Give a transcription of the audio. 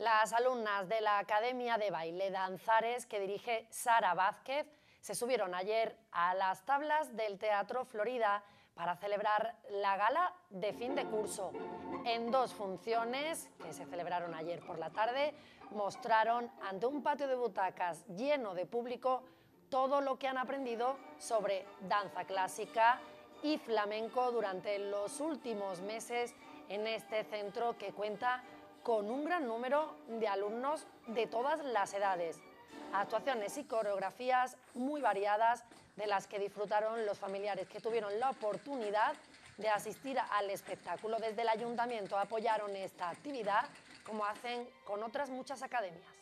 Las alumnas de la Academia de Baile Danzares que dirige Sara Vázquez se subieron ayer a las tablas del Teatro Florida para celebrar la gala de fin de curso. En dos funciones que se celebraron ayer por la tarde, mostraron ante un patio de butacas lleno de público todo lo que han aprendido sobre danza clásica y flamenco durante los últimos meses en este centro que cuenta con un gran número de alumnos de todas las edades. Actuaciones y coreografías muy variadas de las que disfrutaron los familiares que tuvieron la oportunidad de asistir al espectáculo. Desde el ayuntamiento apoyaron esta actividad como hacen con otras muchas academias.